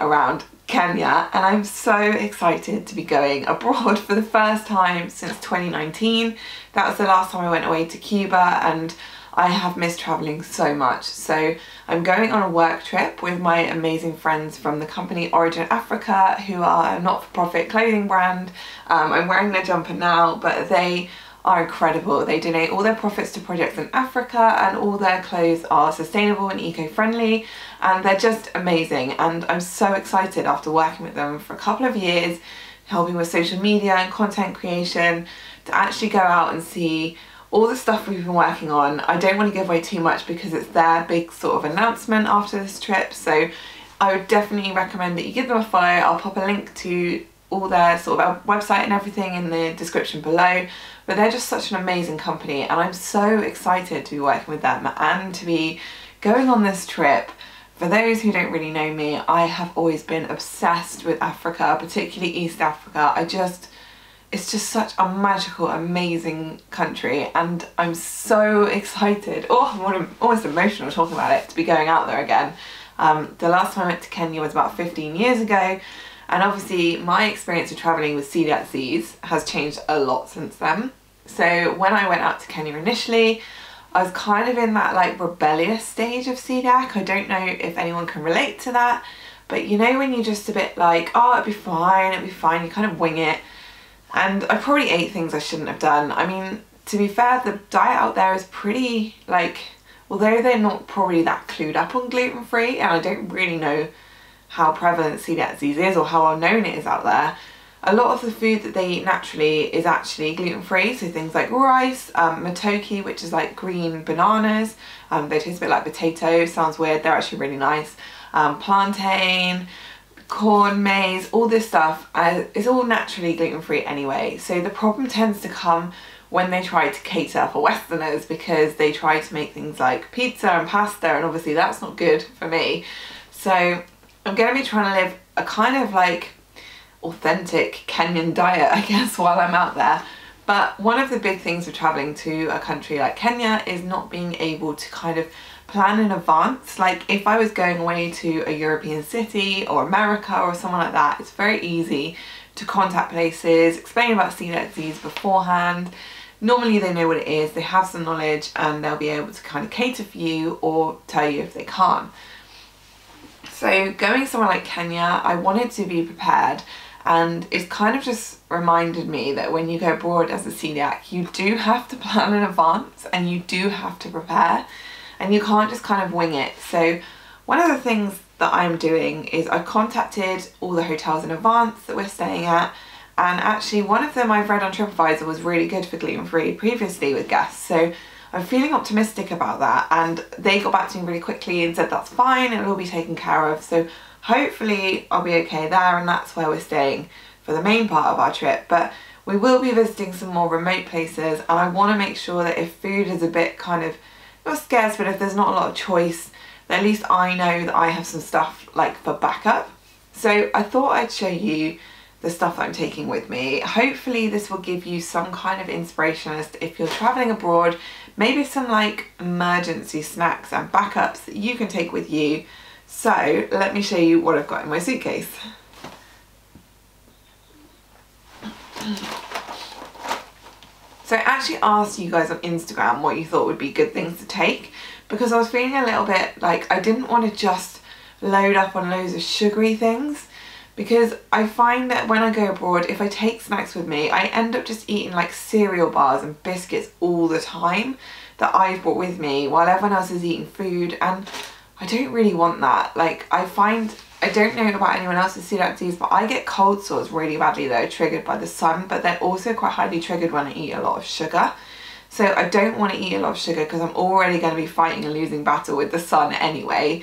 around Kenya and I'm so excited to be going abroad for the first time since 2019. That was the last time I went away to Cuba and I have missed travelling so much. So I'm going on a work trip with my amazing friends from the company Origin Africa who are a not-for-profit clothing brand. Um, I'm wearing their jumper now but they are incredible. They donate all their profits to projects in Africa and all their clothes are sustainable and eco-friendly and they're just amazing and I'm so excited after working with them for a couple of years helping with social media and content creation to actually go out and see all the stuff we've been working on. I don't want to give away too much because it's their big sort of announcement after this trip so I would definitely recommend that you give them a follow. I'll pop a link to all their sort of website and everything in the description below but they're just such an amazing company and I'm so excited to be working with them and to be going on this trip. For those who don't really know me, I have always been obsessed with Africa, particularly East Africa. I just, it's just such a magical, amazing country and I'm so excited. Oh, I'm almost emotional talking about it, to be going out there again. Um, the last time I went to Kenya was about 15 years ago and obviously my experience of travelling with celiac disease has changed a lot since then. So when I went out to Kenya initially, I was kind of in that like rebellious stage of celiac. I don't know if anyone can relate to that, but you know when you're just a bit like, oh, it'll be fine, it'll be fine, you kind of wing it. And I probably ate things I shouldn't have done. I mean, to be fair, the diet out there is pretty like, although they're not probably that clued up on gluten-free, and I don't really know how prevalent celiac disease is or how well known it is out there, a lot of the food that they eat naturally is actually gluten-free, so things like rice, um, matoke, which is like green bananas, um, they taste a bit like potato, sounds weird, they're actually really nice, um, plantain, corn, maize, all this stuff uh, is all naturally gluten-free anyway, so the problem tends to come when they try to cater for Westerners because they try to make things like pizza and pasta and obviously that's not good for me. So I'm going to be trying to live a kind of like authentic Kenyan diet, I guess, while I'm out there. But one of the big things of traveling to a country like Kenya is not being able to kind of plan in advance. Like if I was going away to a European city or America or someone like that, it's very easy to contact places, explain about celiac disease beforehand. Normally they know what it is, they have some knowledge and they'll be able to kind of cater for you or tell you if they can't. So going somewhere like Kenya, I wanted to be prepared and it's kind of just reminded me that when you go abroad as a celiac, you do have to plan in advance and you do have to prepare and you can't just kind of wing it. So one of the things that I'm doing is I've contacted all the hotels in advance that we're staying at and actually one of them I've read on TripAdvisor was really good for gluten-free previously with guests. So I'm feeling optimistic about that and they got back to me really quickly and said that's fine, it'll all be taken care of. So hopefully I'll be okay there and that's where we're staying for the main part of our trip. But we will be visiting some more remote places and I want to make sure that if food is a bit kind of, not scarce, but if there's not a lot of choice, then at least I know that I have some stuff like for backup. So I thought I'd show you the stuff that I'm taking with me. Hopefully this will give you some kind of inspiration as to if you're traveling abroad, maybe some like emergency snacks and backups that you can take with you. So let me show you what I've got in my suitcase. So I actually asked you guys on Instagram what you thought would be good things to take because I was feeling a little bit like I didn't want to just load up on loads of sugary things because I find that when I go abroad, if I take snacks with me, I end up just eating like cereal bars and biscuits all the time that I've brought with me while everyone else is eating food and I don't really want that. Like I find, I don't know about anyone else's celiac but I get cold sores really badly though, triggered by the sun, but they're also quite highly triggered when I eat a lot of sugar. So I don't want to eat a lot of sugar because I'm already going to be fighting a losing battle with the sun anyway.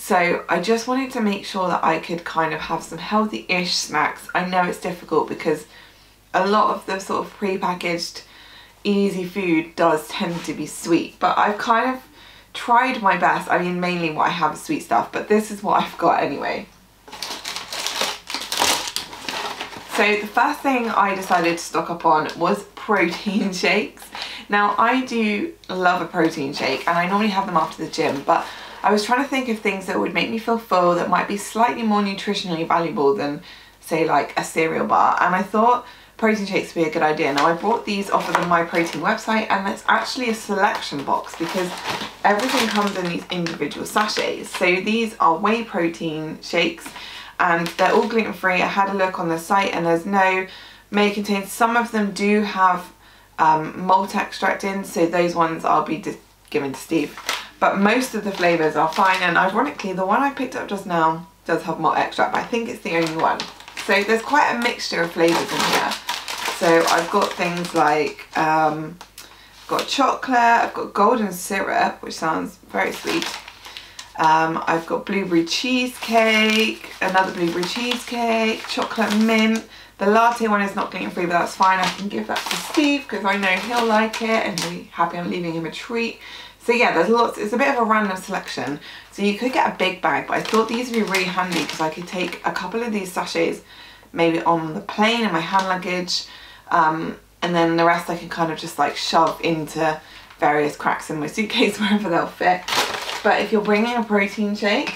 So I just wanted to make sure that I could kind of have some healthy-ish snacks. I know it's difficult because a lot of the sort of pre-packaged easy food does tend to be sweet, but I've kind of tried my best. I mean, mainly what I have is sweet stuff, but this is what I've got anyway. So the first thing I decided to stock up on was protein shakes. Now I do love a protein shake and I normally have them after the gym, but I was trying to think of things that would make me feel full that might be slightly more nutritionally valuable than say like a cereal bar and I thought protein shakes would be a good idea. Now I bought these off of the Myprotein website and it's actually a selection box because everything comes in these individual sachets. So these are whey protein shakes and they're all gluten free. I had a look on the site and there's no may contain, some of them do have um, malt extract in so those ones I'll be given to Steve. But most of the flavours are fine and ironically the one I picked up just now does have malt extract but I think it's the only one. So there's quite a mixture of flavours in here. So I've got things like, um, I've got chocolate, I've got golden syrup, which sounds very sweet. Um, I've got blueberry cheesecake, another blueberry cheesecake, chocolate mint. The latte one is not gluten free, but that's fine. I can give that to Steve because I know he'll like it and be happy I'm leaving him a treat. So yeah, there's lots, it's a bit of a random selection. So you could get a big bag, but I thought these would be really handy because I could take a couple of these sachets maybe on the plane in my hand luggage um, and then the rest I can kind of just like shove into various cracks in my suitcase wherever they'll fit. But if you're bringing a protein shake,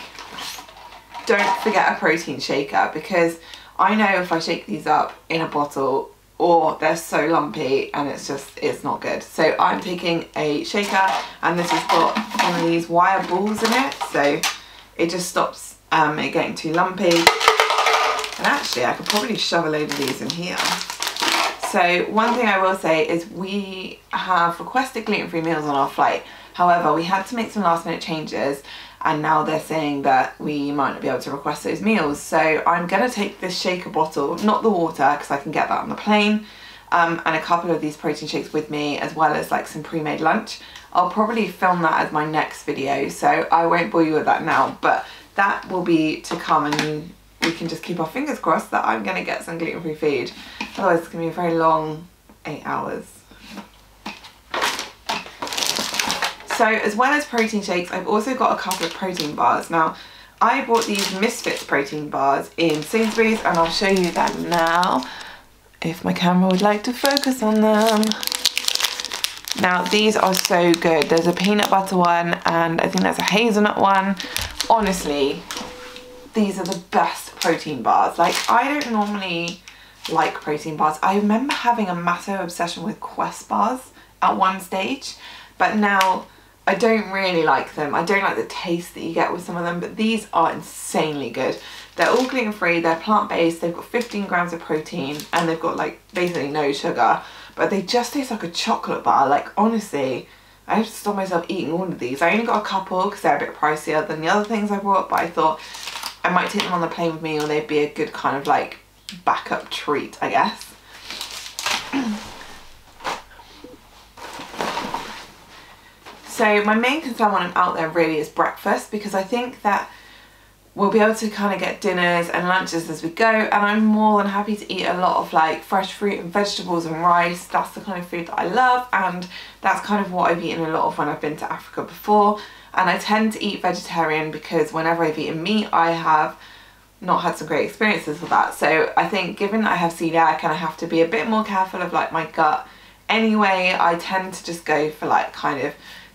don't forget a protein shaker because I know if I shake these up in a bottle or they're so lumpy and it's just, it's not good. So I'm taking a shaker and this has got one of these wire balls in it. So it just stops um, it getting too lumpy. And actually I could probably shove a load of these in here. So one thing I will say is we have requested gluten-free meals on our flight. However, we had to make some last minute changes and now they're saying that we might not be able to request those meals. So I'm going to take this shaker bottle, not the water because I can get that on the plane, um, and a couple of these protein shakes with me as well as like some pre-made lunch. I'll probably film that as my next video so I won't bore you with that now but that will be to come and we can just keep our fingers crossed that I'm going to get some gluten-free food. Otherwise it's going to be a very long eight hours. So as well as protein shakes, I've also got a couple of protein bars. Now, I bought these Misfits protein bars in Sainsbury's and I'll show you them now if my camera would like to focus on them. Now these are so good. There's a peanut butter one and I think there's a hazelnut one. Honestly, these are the best protein bars. Like I don't normally like protein bars. I remember having a massive obsession with Quest bars at one stage, but now I don't really like them. I don't like the taste that you get with some of them, but these are insanely good. They're all gluten-free, they're plant-based, they've got 15 grams of protein, and they've got like basically no sugar, but they just taste like a chocolate bar. Like honestly, I have to stop myself eating all of these. I only got a couple because they're a bit pricier than the other things I bought, but I thought I might take them on the plane with me or they'd be a good kind of like backup treat, I guess. So my main concern when I'm out there really is breakfast because I think that we'll be able to kind of get dinners and lunches as we go and I'm more than happy to eat a lot of like fresh fruit and vegetables and rice. That's the kind of food that I love and that's kind of what I've eaten a lot of when I've been to Africa before. And I tend to eat vegetarian because whenever I've eaten meat I have not had some great experiences with that. So I think given I have celiac and I have to be a bit more careful of like my gut anyway I tend to just go for like kind of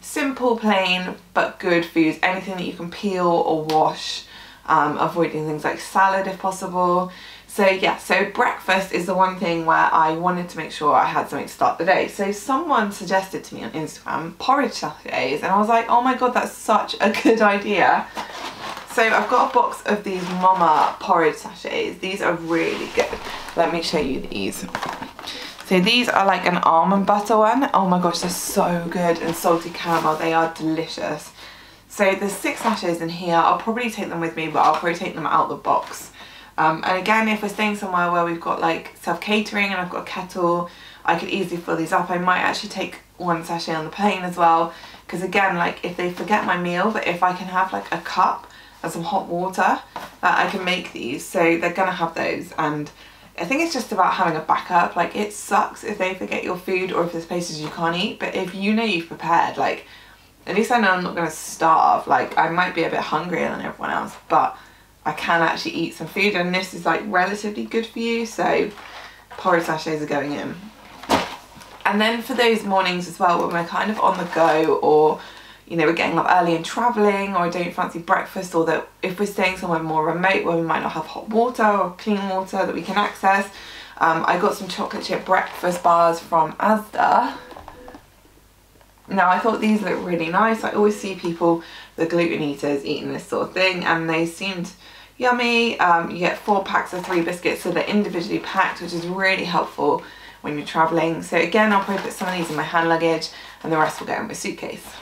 simple plain but good foods anything that you can peel or wash um, avoiding things like salad if possible so yeah, so breakfast is the one thing where I wanted to make sure I had something to start the day. So someone suggested to me on Instagram porridge sachets and I was like, oh my god, that's such a good idea. So I've got a box of these MOMA porridge sachets. These are really good. Let me show you these. So these are like an almond butter one. Oh my gosh, they're so good and salty caramel. They are delicious. So there's six sachets in here. I'll probably take them with me, but I'll probably take them out of the box. Um, and again, if we're staying somewhere where we've got like self-catering and I've got a kettle, I could easily fill these up. I might actually take one sachet on the plane as well. Because again, like if they forget my meal, but if I can have like a cup and some hot water, uh, I can make these. So they're going to have those. And I think it's just about having a backup. Like it sucks if they forget your food or if there's places you can't eat. But if you know you've prepared, like at least I know I'm not going to starve. Like I might be a bit hungrier than everyone else, but I can actually eat some food and this is like relatively good for you so porridge sachets are going in. And then for those mornings as well when we're kind of on the go or you know, we're getting up early and travelling or I don't fancy breakfast or that if we're staying somewhere more remote where we might not have hot water or clean water that we can access. Um, I got some chocolate chip breakfast bars from Asda. Now I thought these look really nice. I always see people, the gluten eaters, eating this sort of thing and they seemed yummy. Um, you get four packs of three biscuits so they're individually packed which is really helpful when you're travelling. So again, I'll probably put some of these in my hand luggage and the rest will go in my suitcase.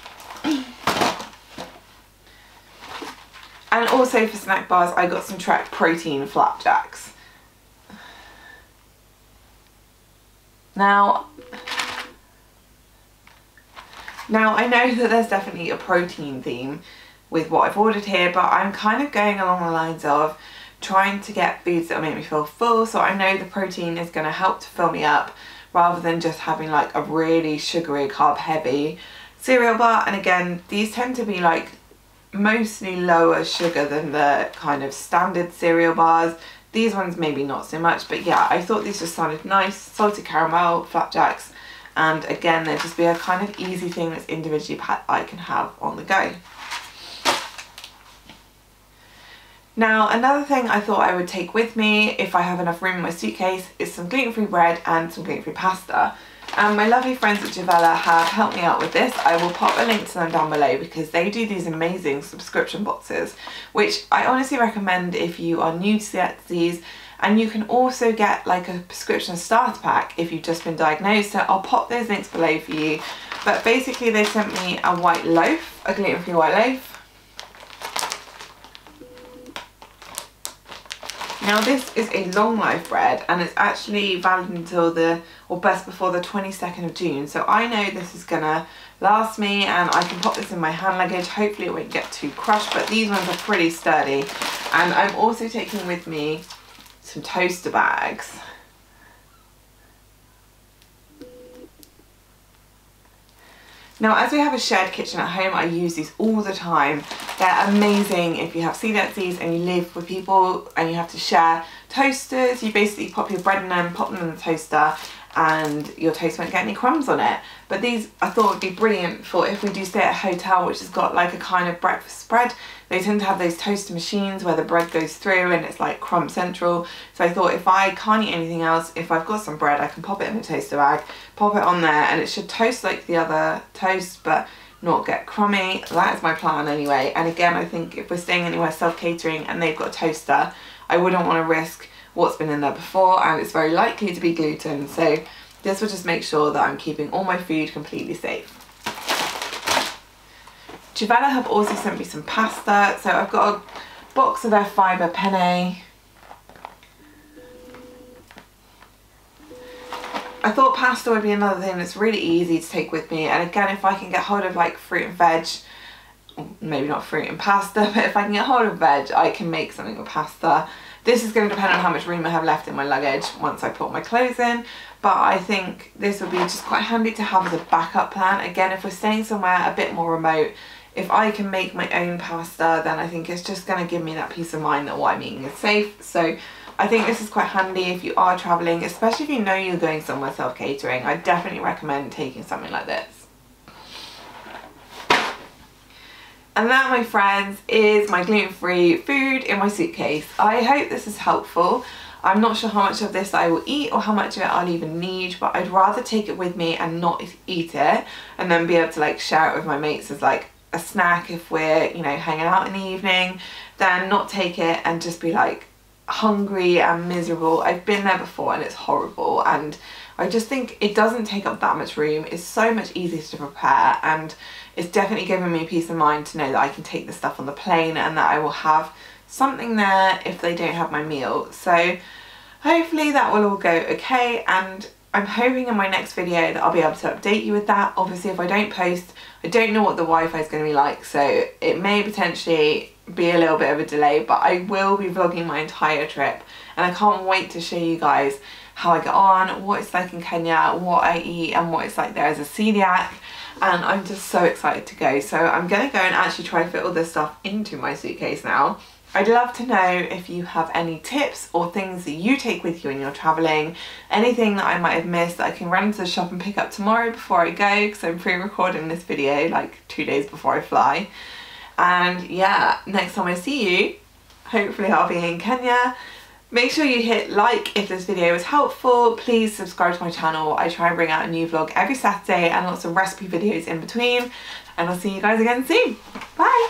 And also for snack bars, I got some Trek protein flapjacks. Now, now I know that there's definitely a protein theme with what I've ordered here, but I'm kind of going along the lines of trying to get foods that will make me feel full. So I know the protein is going to help to fill me up rather than just having like a really sugary, carb heavy cereal bar. And again, these tend to be like mostly lower sugar than the kind of standard cereal bars. These ones maybe not so much, but yeah, I thought these just sounded nice. Salted caramel, flapjacks, and again, they'd just be a kind of easy thing that's individually packed I can have on the go. Now, another thing I thought I would take with me if I have enough room in my suitcase is some gluten-free bread and some gluten-free pasta. And my lovely friends at Juvela have helped me out with this. I will pop a link to them down below because they do these amazing subscription boxes, which I honestly recommend if you are new to these and you can also get like a prescription starter pack if you've just been diagnosed. So I'll pop those links below for you. But basically they sent me a white loaf a gluten-free white loaf. Now this is a long life bread and it's actually valid until the, or best before the 22nd of June. So I know this is gonna last me and I can pop this in my hand luggage. Hopefully it won't get too crushed, but these ones are pretty sturdy. And I'm also taking with me some toaster bags. Now as we have a shared kitchen at home, I use these all the time. They're amazing if you have disease and you live with people and you have to share toasters. You basically pop your bread in them, pop them in the toaster and your toast won't get any crumbs on it. But these I thought would be brilliant for if we do stay at a hotel which has got like a kind of breakfast spread. They tend to have those toaster machines where the bread goes through and it's like crumb central. So I thought if I can't eat anything else, if I've got some bread, I can pop it in a toaster bag, pop it on there and it should toast like the other toast but not get crummy. That is my plan anyway. And again, I think if we're staying anywhere self-catering and they've got a toaster, I wouldn't want to risk what's been in there before and it's very likely to be gluten. So this will just make sure that I'm keeping all my food completely safe. Juvela have also sent me some pasta. So I've got a box of their fibre penne. I thought pasta would be another thing that's really easy to take with me. And again, if I can get hold of like fruit and veg, maybe not fruit and pasta, but if I can get hold of veg, I can make something with pasta. This is going to depend on how much room I have left in my luggage once I put my clothes in, but I think this would be just quite handy to have as a backup plan. Again, if we're staying somewhere a bit more remote, if I can make my own pasta then I think it's just going to give me that peace of mind that what I'm eating is safe. So I think this is quite handy if you are travelling especially if you know you're going somewhere self-catering. I definitely recommend taking something like this And that, my friends, is my gluten-free food in my suitcase. I hope this is helpful. I'm not sure how much of this I will eat or how much of it I'll even need, but I'd rather take it with me and not eat it and then be able to like share it with my mates as like a snack if we're, you know, hanging out in the evening, then not take it and just be like hungry and miserable. I've been there before and it's horrible and I just think it doesn't take up that much room. It's so much easier to prepare and it's definitely given me peace of mind to know that I can take the stuff on the plane and that I will have something there if they don't have my meal. So hopefully that will all go okay and I'm hoping in my next video that I'll be able to update you with that. Obviously if I don't post, I don't know what the Wi-Fi is going to be like so it may potentially be a little bit of a delay but I will be vlogging my entire trip and I can't wait to show you guys how I get on, what it's like in Kenya, what I eat and what it's like there as a celiac and I'm just so excited to go. So I'm going to go and actually try and fit all this stuff into my suitcase now I'd love to know if you have any tips or things that you take with you when you're travelling, anything that I might have missed that I can run into the shop and pick up tomorrow before I go because I'm pre-recording this video like two days before I fly. And yeah, next time I see you, hopefully I'll be in Kenya. Make sure you hit like if this video was helpful. Please subscribe to my channel. I try and bring out a new vlog every Saturday and lots of recipe videos in between. And I'll see you guys again soon. Bye!